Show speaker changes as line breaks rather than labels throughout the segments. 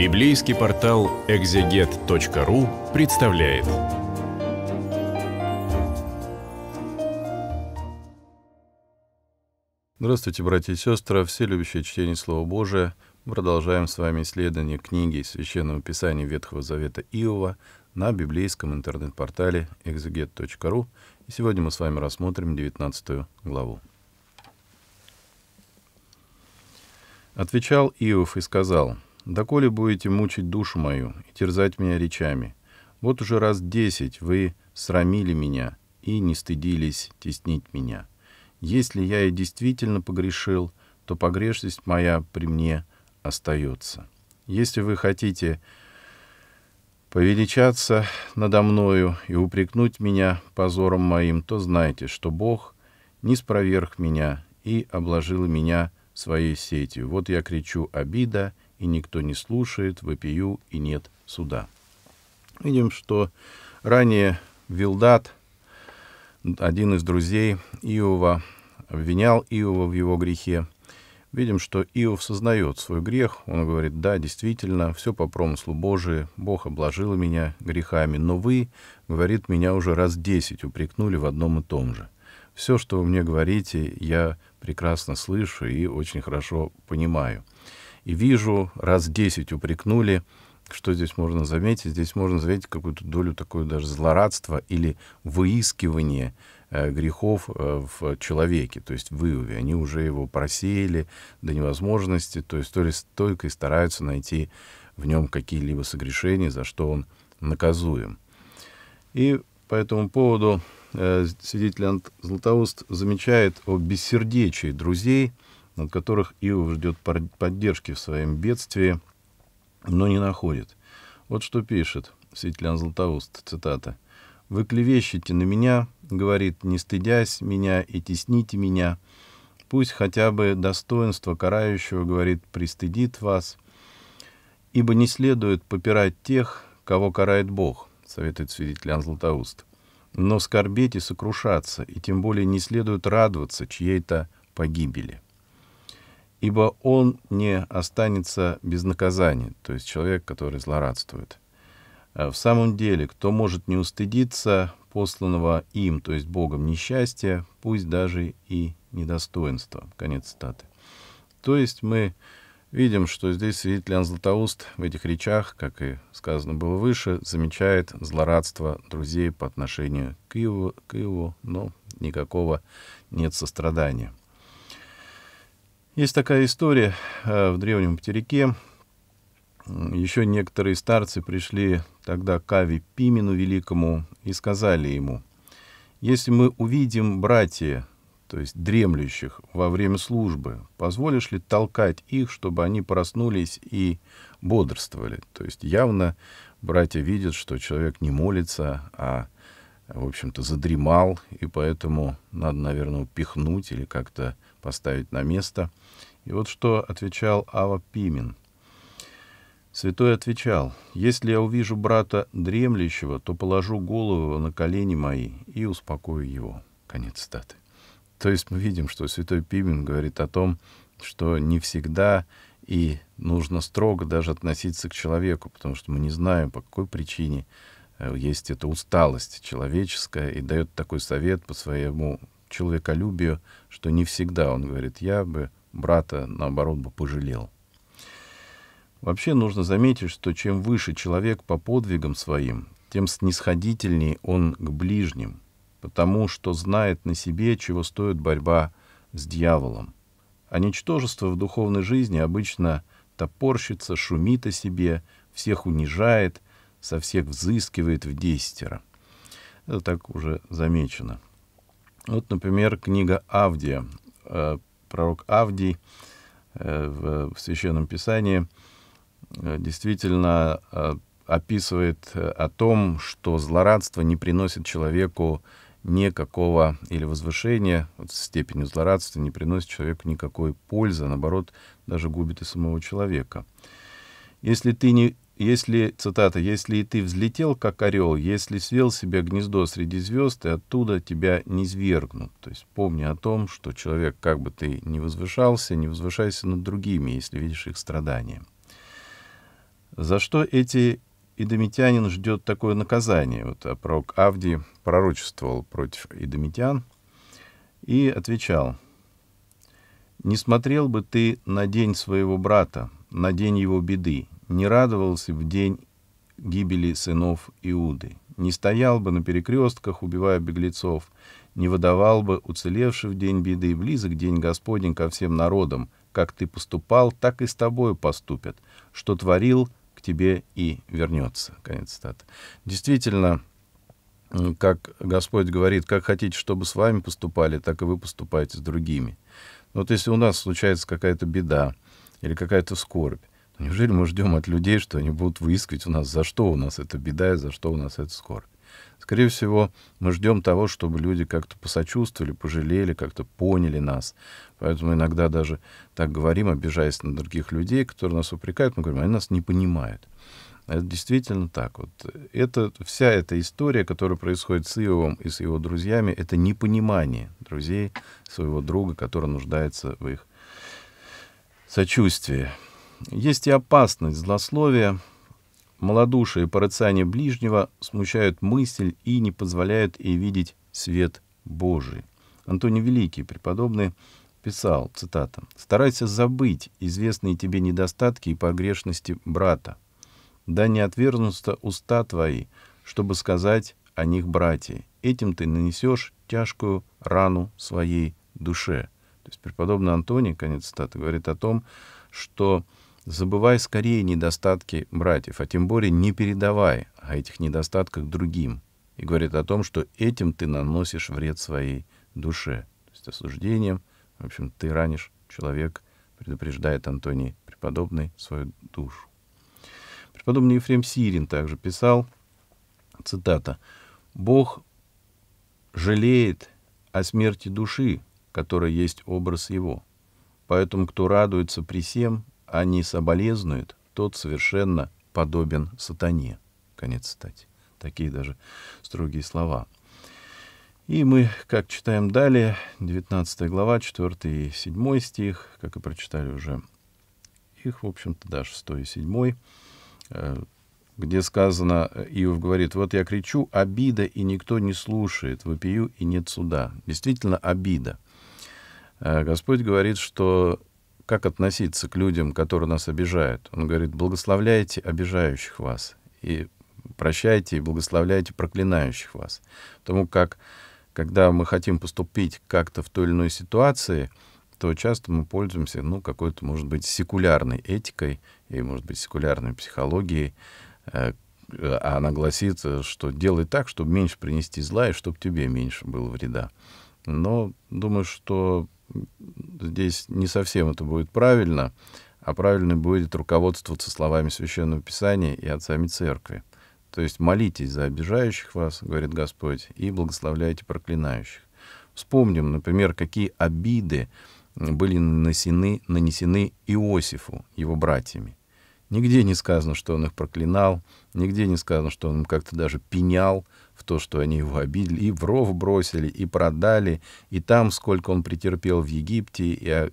Библейский портал экзегет.ру представляет.
Здравствуйте, братья и сестры, все любящие чтение Слова Божия. Продолжаем с вами исследование книги Священного Писания Ветхого Завета Иова на библейском интернет-портале exeget.ru. И сегодня мы с вами рассмотрим 19 главу. Отвечал Иов и сказал, «Доколе будете мучить душу мою и терзать меня речами? Вот уже раз десять вы срамили меня и не стыдились теснить меня. Если я и действительно погрешил, то погрешность моя при мне остается. Если вы хотите повеличаться надо мною и упрекнуть меня позором моим, то знайте, что Бог не спроверг меня и обложил меня своей сетью. Вот я кричу «обида», и никто не слушает, вопию, и нет суда. Видим, что ранее Вилдат, один из друзей Иова, обвинял Иова в его грехе. Видим, что Иов сознает свой грех. Он говорит, да, действительно, все по промыслу Божию, Бог обложил меня грехами, но вы, говорит, меня уже раз десять упрекнули в одном и том же. Все, что вы мне говорите, я прекрасно слышу и очень хорошо понимаю. И вижу, раз десять упрекнули, что здесь можно заметить? Здесь можно заметить какую-то долю такое даже злорадства или выискивания э, грехов э, в человеке, то есть в Иове. Они уже его просеяли до невозможности, то есть только и стараются найти в нем какие-либо согрешения, за что он наказуем. И по этому поводу э, свидетель Златоуст замечает о бессердечии друзей, от которых Иов ждет поддержки в своем бедствии, но не находит. Вот что пишет свидетель Златоуст, цитата. «Вы клевещете на меня, — говорит, — не стыдясь меня и тесните меня. Пусть хотя бы достоинство карающего, — говорит, — пристыдит вас, ибо не следует попирать тех, кого карает Бог, — советует свидетель Иоанн Златоуст. Но скорбеть и сокрушаться, и тем более не следует радоваться чьей-то погибели. Ибо он не останется без наказания, то есть человек, который злорадствует. А в самом деле, кто может не устыдиться посланного им, то есть Богом, несчастья, пусть даже и недостоинства. Конец цитаты. То есть мы Видим, что здесь свидетель Иоанн Златоуст в этих речах, как и сказано было выше, замечает злорадство друзей по отношению к Иову, к Иову но никакого нет сострадания. Есть такая история э, в древнем Птерике. Еще некоторые старцы пришли тогда к Ави Пимену Великому и сказали ему, «Если мы увидим, братья, то есть дремлющих во время службы, позволишь ли толкать их, чтобы они проснулись и бодрствовали? То есть явно братья видят, что человек не молится, а, в общем-то, задремал, и поэтому надо, наверное, упихнуть или как-то поставить на место. И вот что отвечал Ава Пимен. Святой отвечал, «Если я увижу брата дремлющего, то положу голову на колени мои и успокою его». Конец статы. То есть мы видим, что святой Пимен говорит о том, что не всегда и нужно строго даже относиться к человеку, потому что мы не знаем, по какой причине есть эта усталость человеческая, и дает такой совет по своему человеколюбию, что не всегда, он говорит, я бы брата, наоборот, бы пожалел. Вообще нужно заметить, что чем выше человек по подвигам своим, тем снисходительней он к ближним, потому что знает на себе, чего стоит борьба с дьяволом. А ничтожество в духовной жизни обычно топорщится, шумит о себе, всех унижает, со всех взыскивает в десятеро. Это так уже замечено. Вот, например, книга Авдия. Э, пророк Авдий э, в Священном Писании э, действительно описывает о том, что злорадство не приносит человеку никакого или возвышения, вот степени злорадства не приносит человеку никакой пользы, а наоборот, даже губит и самого человека. Если ты не если, цитата, «если и ты взлетел, как орел, если свел себе гнездо среди звезд, и оттуда тебя не свергнут». То есть помни о том, что человек, как бы ты ни возвышался, не возвышайся над другими, если видишь их страдания. За что эти идомитянин ждет такое наказание? Вот а пророк Авдий пророчествовал против идомитян и отвечал, «Не смотрел бы ты на день своего брата, на день его беды, не радовался в день гибели сынов Иуды, не стоял бы на перекрестках, убивая беглецов, не выдавал бы уцелевший в день беды, близок день Господень ко всем народам, как ты поступал, так и с тобою поступят, что творил, к тебе и вернется. Конец цитаты. Действительно, как Господь говорит, как хотите, чтобы с вами поступали, так и вы поступаете с другими. Вот если у нас случается какая-то беда или какая-то скорбь, неужели мы ждем от людей, что они будут выискивать у нас, за что у нас эта беда и за что у нас эта скорбь? Скорее всего, мы ждем того, чтобы люди как-то посочувствовали, пожалели, как-то поняли нас. Поэтому иногда даже так говорим, обижаясь на других людей, которые нас упрекают, мы говорим, они нас не понимают. Это действительно так. Вот это, вся эта история, которая происходит с Иовом и с его друзьями, это непонимание друзей своего друга, который нуждается в их сочувствии. Есть и опасность злословия, малодушие и порицание ближнего смущают мысль и не позволяют ей видеть свет Божий. Антоний Великий, преподобный, писал, цитата, «Старайся забыть известные тебе недостатки и погрешности брата. Да не отвернутся уста твои, чтобы сказать о них братья. Этим ты нанесешь тяжкую рану своей душе». То есть преподобный Антоний, конец цитаты, говорит о том, что забывай скорее недостатки братьев, а тем более не передавай о этих недостатках другим. И говорит о том, что этим ты наносишь вред своей душе. То есть осуждением, в общем, ты ранишь человек, предупреждает Антоний преподобный свою душу. Преподобный Ефрем Сирин также писал, цитата, «Бог жалеет о смерти души, которая есть образ его. Поэтому, кто радуется при всем, они соболезнуют, тот совершенно подобен сатане. Конец стати. Такие даже строгие слова. И мы, как читаем далее, 19 глава, 4 и 7 стих, как и прочитали уже их, в общем-то, да, 6 и 7, э, где сказано, Иов говорит, вот я кричу, обида, и никто не слушает, вопию, и нет суда. Действительно, обида. Э, Господь говорит, что как относиться к людям, которые нас обижают. Он говорит, благословляйте обижающих вас и прощайте и благословляйте проклинающих вас. Потому как, когда мы хотим поступить как-то в той или иной ситуации, то часто мы пользуемся, ну, какой-то, может быть, секулярной этикой и, может быть, секулярной психологией, э, а она гласит, что делай так, чтобы меньше принести зла и чтобы тебе меньше было вреда. Но думаю, что здесь не совсем это будет правильно, а правильно будет руководствоваться словами Священного Писания и отцами Церкви. То есть молитесь за обижающих вас, говорит Господь, и благословляйте проклинающих. Вспомним, например, какие обиды были нанесены, нанесены Иосифу, его братьями. Нигде не сказано, что он их проклинал, нигде не сказано, что он им как-то даже пенял в то, что они его обидели, и в ров бросили, и продали, и там, сколько он претерпел в Египте, и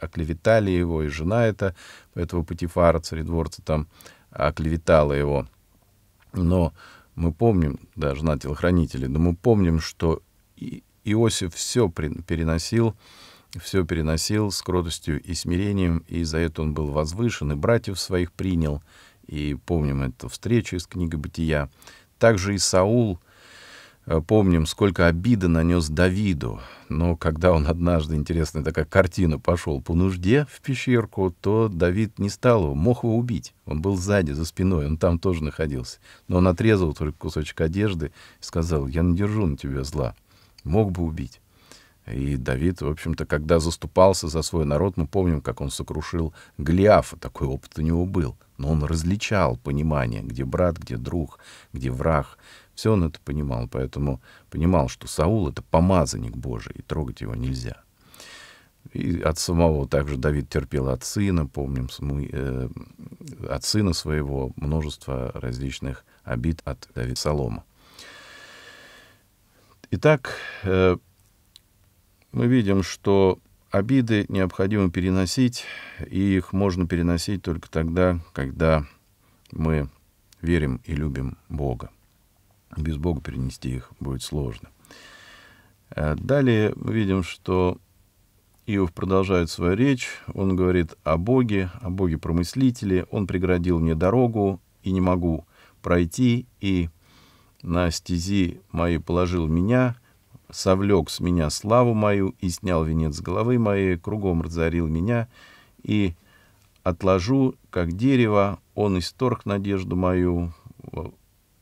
оклеветали его, и жена эта, этого Патифара, царедворца, там оклеветала его. Но мы помним, да, жена телохранителя, но мы помним, что Иосиф все переносил, все переносил с кротостью и смирением, и за это он был возвышен, и братьев своих принял, и помним эту встречу из книги «Бытия». Также и Саул, э, помним, сколько обиды нанес Давиду, но когда он однажды, интересная такая картина, пошел по нужде в пещерку, то Давид не стал его, мог его убить. Он был сзади, за спиной, он там тоже находился. Но он отрезал только кусочек одежды и сказал, я не держу на тебя зла. Мог бы убить. И Давид, в общем-то, когда заступался за свой народ, мы помним, как он сокрушил Голиафа, такой опыт у него был. Но он различал понимание, где брат, где друг, где враг. Все он это понимал, поэтому понимал, что Саул — это помазанник Божий, и трогать его нельзя. И от самого также Давид терпел от сына, помним, э, от сына своего множество различных обид от Давида Солома. Итак, э, мы видим, что обиды необходимо переносить, и их можно переносить только тогда, когда мы верим и любим Бога. Без Бога перенести их будет сложно. Э, далее мы видим, что Иов продолжает свою речь. Он говорит о Боге, о Боге-промыслителе. Он преградил мне дорогу, и не могу пройти, и на стези моей положил меня, совлек с меня славу мою и снял венец с головы моей, кругом разорил меня, и отложу, как дерево, он исторг надежду мою,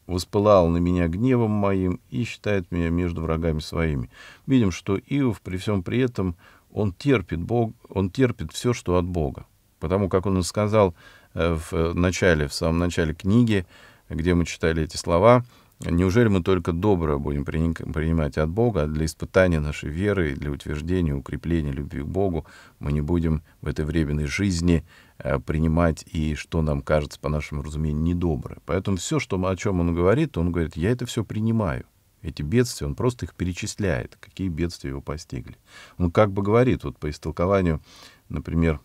воспылал на меня гневом моим и считает меня между врагами своими. Видим, что Иов при всем при этом, он терпит, Бог, он терпит все, что от Бога. Потому как он сказал э, в начале, в самом начале книги, где мы читали эти слова, Неужели мы только доброе будем принимать от Бога, а для испытания нашей веры, для утверждения, укрепления любви к Богу мы не будем в этой временной жизни э, принимать и что нам кажется, по нашему разумению, недоброе. Поэтому все, что, о чем он говорит, он говорит, я это все принимаю. Эти бедствия, он просто их перечисляет, какие бедствия его постигли. Он как бы говорит, вот по истолкованию, например,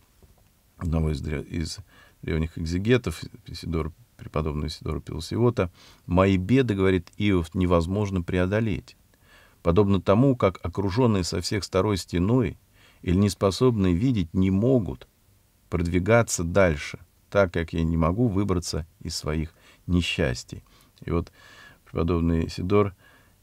одного из, из древних экзегетов, Сидор преподобного Сидора Пилосиота, «Мои беды, — говорит Иов, — невозможно преодолеть. Подобно тому, как окруженные со всех сторон стеной или неспособные видеть не могут продвигаться дальше, так как я не могу выбраться из своих несчастий». И вот преподобный Сидор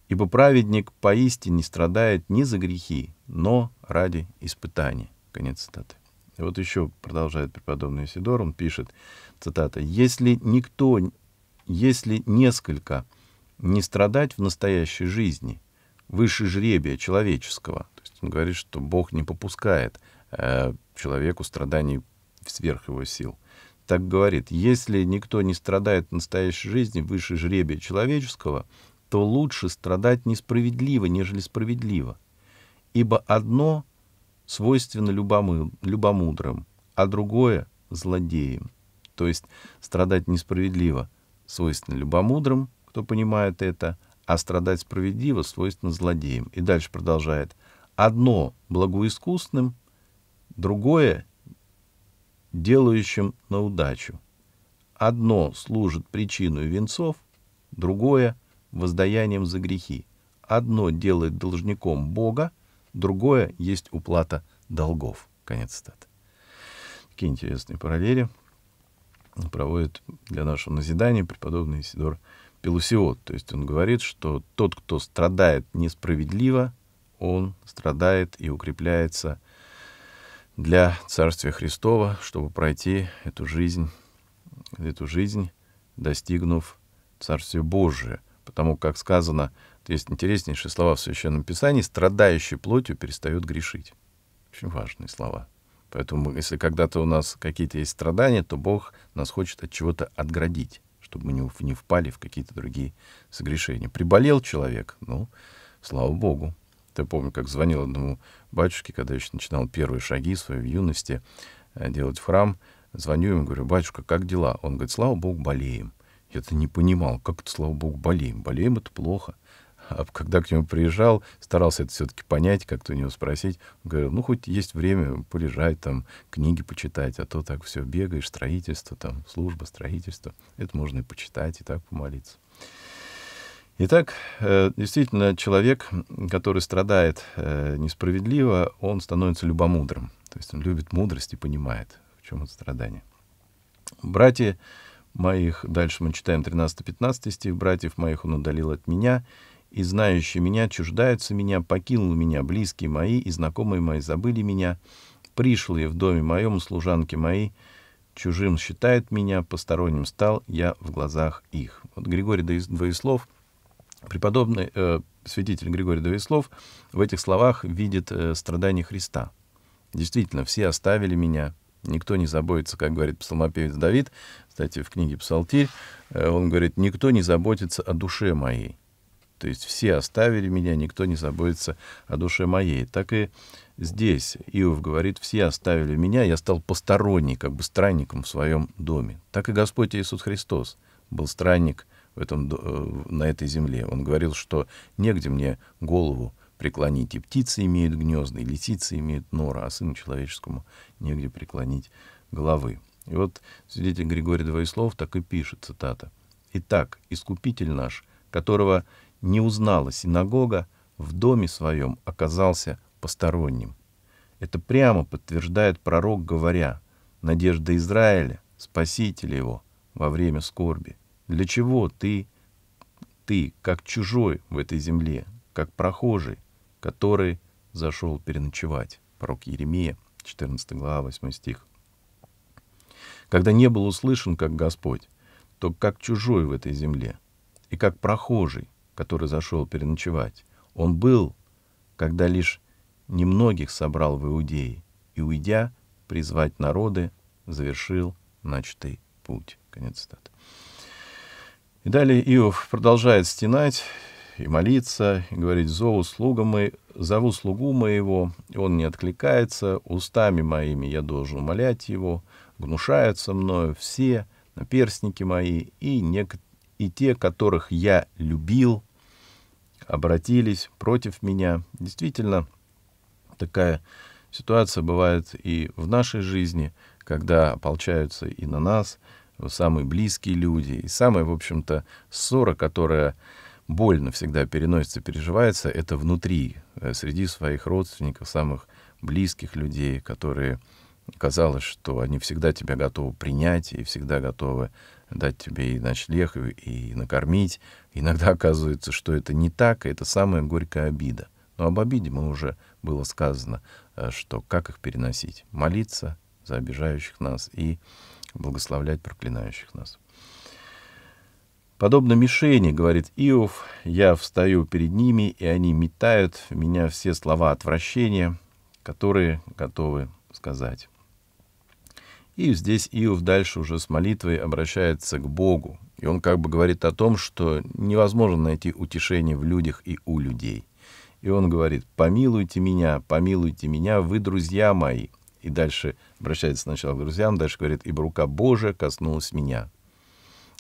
«Ибо праведник поистине страдает не за грехи, но ради испытаний». Конец цитаты. И вот еще продолжает преподобный Сидор, он пишет, цитата, «Если никто, если несколько не страдать в настоящей жизни, выше жребия человеческого, то есть он говорит, что Бог не попускает э, человеку страданий сверх его сил, так говорит, если никто не страдает в настоящей жизни выше жребия человеческого, то лучше страдать несправедливо, нежели справедливо. Ибо одно свойственно любому, любомудрым, а другое — злодеям. То есть страдать несправедливо свойственно любомудрым, кто понимает это, а страдать справедливо свойственно злодеям. И дальше продолжает. Одно благоискусным, другое делающим на удачу. Одно служит причиной венцов, другое — воздаянием за грехи. Одно делает должником Бога, Другое есть уплата долгов. Конец цитаты. Такие интересные параллели проводит для нашего назидания преподобный Сидор Пелусиот. То есть он говорит, что тот, кто страдает несправедливо, он страдает и укрепляется для Царствия Христова, чтобы пройти эту жизнь, эту жизнь, достигнув Царствия Божия. Потому как сказано, есть интереснейшие слова в Священном Писании, страдающий плотью перестает грешить. Очень важные слова. Поэтому, если когда-то у нас какие-то есть страдания, то Бог нас хочет от чего-то отградить, чтобы мы не, впали в какие-то другие согрешения. Приболел человек, ну, слава Богу. Я помню, как звонил одному батюшке, когда еще начинал первые шаги свои в юности э, делать в храм. Звоню ему, говорю, батюшка, как дела? Он говорит, слава Богу, болеем. Я-то не понимал, как это, слава Богу, болеем. Болеем — это плохо. А когда к нему приезжал, старался это все-таки понять, как-то у него спросить. Он говорил, ну, хоть есть время полежать, там, книги почитать, а то так все бегаешь, строительство, там, служба, строительство. Это можно и почитать, и так помолиться. Итак, э, действительно, человек, который страдает э, несправедливо, он становится любомудрым. То есть он любит мудрость и понимает, в чем это страдание. Братья моих, дальше мы читаем 13-15 стих, братьев моих он удалил от меня, и знающие меня чуждаются меня, покинул меня, близкие мои и знакомые мои забыли меня, пришлые в доме моем, служанки мои, чужим считает меня, посторонним стал я в глазах их. Вот Григорий Двоеслов, преподобный э, святитель Григорий Двоеслов в этих словах видит э, страдания Христа. Действительно, все оставили меня, никто не заботится, как говорит псалмопевец Давид, кстати, в книге «Псалтирь», э, он говорит, никто не заботится о душе моей. То есть все оставили меня, никто не заботится о душе моей. Так и здесь Иов говорит, все оставили меня, я стал посторонний, как бы странником в своем доме. Так и Господь Иисус Христос был странник в этом, э, на этой земле. Он говорил, что негде мне голову преклонить. И птицы имеют гнезда, и лисицы имеют нора, а сыну человеческому негде преклонить головы. И вот свидетель Григорий Двоеслов так и пишет, цитата. «Итак, Искупитель наш, которого не узнала синагога, в доме своем оказался посторонним. Это прямо подтверждает пророк, говоря, «Надежда Израиля, Спасителя его во время скорби. Для чего ты, ты, как чужой в этой земле, как прохожий, который зашел переночевать?» Пророк Еремия, 14 глава, 8 стих. Когда не был услышан, как Господь, то как чужой в этой земле, и как прохожий, который зашел переночевать. Он был, когда лишь немногих собрал в Иудее, и, уйдя, призвать народы, завершил начатый путь. Конец цитаты. И далее Иов продолжает стенать и молиться, и говорить, зову слуга мой, зову слугу моего, он не откликается, устами моими я должен умолять его, гнушаются мною все наперстники мои, и, не, и те, которых я любил, обратились против меня. Действительно, такая ситуация бывает и в нашей жизни, когда ополчаются и на нас самые близкие люди. И самая, в общем-то, ссора, которая больно всегда переносится, переживается, это внутри, э, среди своих родственников, самых близких людей, которые казалось, что они всегда тебя готовы принять и всегда готовы дать тебе и ночлег, и, и накормить. Иногда оказывается, что это не так, и это самая горькая обида. Но об обиде мы уже было сказано, э, что как их переносить? Молиться за обижающих нас и благословлять проклинающих нас. Подобно мишени, говорит Иов, я встаю перед ними, и они метают в меня все слова отвращения, которые готовы сказать. И здесь Иов дальше уже с молитвой обращается к Богу. И он как бы говорит о том, что невозможно найти утешение в людях и у людей. И он говорит, помилуйте меня, помилуйте меня, вы друзья мои. И дальше обращается сначала к друзьям, дальше говорит, ибо рука Божия коснулась меня.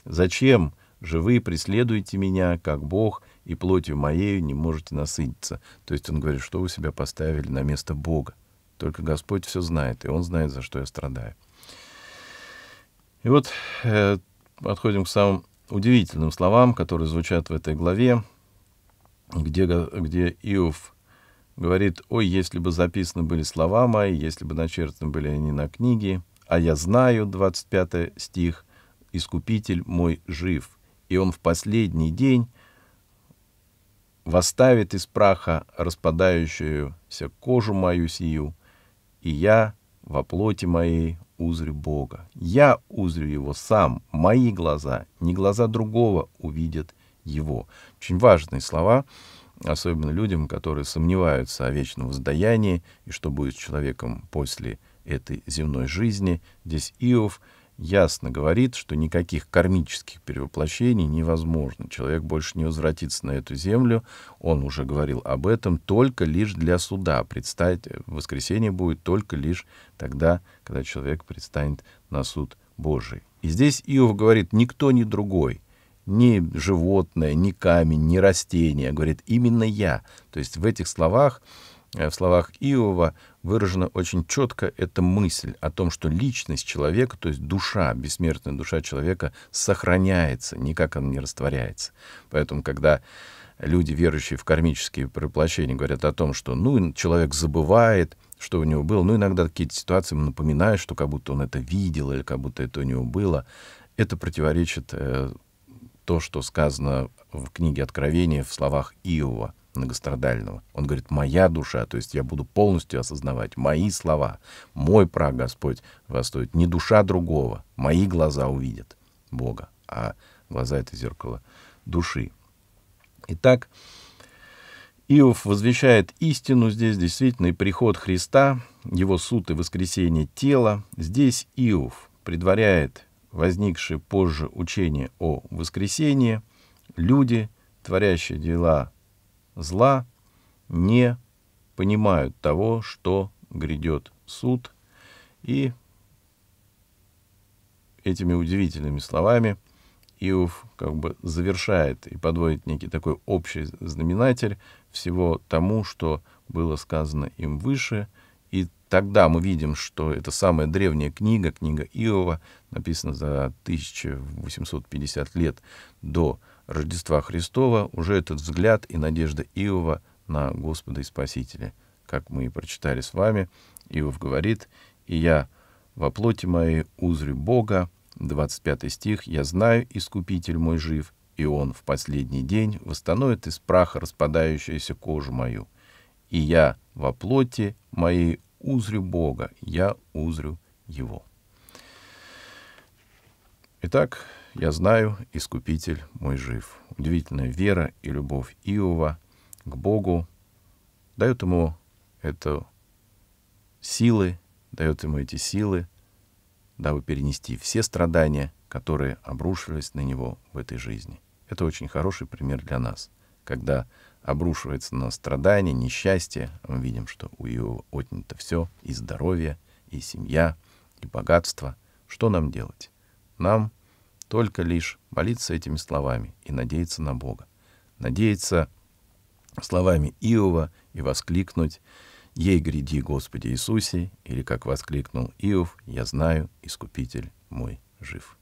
Зачем же вы преследуете меня, как Бог, и плотью моей не можете насытиться? То есть он говорит, что вы себя поставили на место Бога. Только Господь все знает, и Он знает, за что я страдаю. И вот э, подходим к самым удивительным словам, которые звучат в этой главе, где, где Иов говорит, «Ой, если бы записаны были слова мои, если бы начертаны были они на книге, а я знаю, 25 стих, «Искупитель мой жив, и он в последний день восставит из праха распадающуюся кожу мою сию, и я во плоти моей узрю Бога. Я узрю Его сам, мои глаза, не глаза другого увидят Его. Очень важные слова, особенно людям, которые сомневаются о вечном воздаянии и что будет с человеком после этой земной жизни. Здесь Иов — ясно говорит, что никаких кармических перевоплощений невозможно. Человек больше не возвратится на эту землю. Он уже говорил об этом только лишь для суда. Предстать, воскресенье будет только лишь тогда, когда человек предстанет на суд Божий. И здесь Иов говорит, никто не другой, ни животное, ни камень, ни растение. Говорит, именно я. То есть в этих словах Э, в словах Иова выражена очень четко эта мысль о том, что личность человека, то есть душа, бессмертная душа человека сохраняется, никак она не растворяется. Поэтому, когда люди, верующие в кармические переплощения, говорят о том, что ну, человек забывает, что у него было, ну, иногда какие-то ситуации ему напоминают, что как будто он это видел или как будто это у него было, это противоречит э, то, что сказано в книге Откровения в словах Иова многострадального. Он говорит, моя душа, то есть я буду полностью осознавать мои слова, мой прах, Господь, востоит, не душа другого, мои глаза увидят Бога, а глаза — это зеркало души. Итак, Иов возвещает истину здесь, действительно, приход Христа, его суд и воскресение тела. Здесь Иов предваряет возникшее позже учение о воскресении. Люди, творящие дела зла не понимают того, что грядет суд. И этими удивительными словами Иов как бы завершает и подводит некий такой общий знаменатель всего тому, что было сказано им выше, И тогда мы видим, что это самая древняя книга, книга Иова, написана за 1850 лет до Рождества Христова, уже этот взгляд и надежда Иова на Господа и Спасителя. Как мы и прочитали с вами, Иов говорит, «И я во плоти моей узрю Бога, 25 стих, «Я знаю, Искупитель мой жив, и Он в последний день восстановит из праха распадающуюся кожу мою. И я во плоти моей узрю Бога, я узрю Его». Итак, я знаю, Искупитель мой жив. Удивительная вера и любовь Иова к Богу дает ему эту силы, дает ему эти силы дабы перенести все страдания, которые обрушивались на него в этой жизни. Это очень хороший пример для нас. Когда обрушивается на страдания, несчастье, мы видим, что у Иова отнято все, и здоровье, и семья, и богатство. Что нам делать? Нам только лишь молиться этими словами и надеяться на Бога. Надеяться словами Иова и воскликнуть «Ей гряди, Господи Иисусе!» или, как воскликнул Иов, «Я знаю, Искупитель мой жив».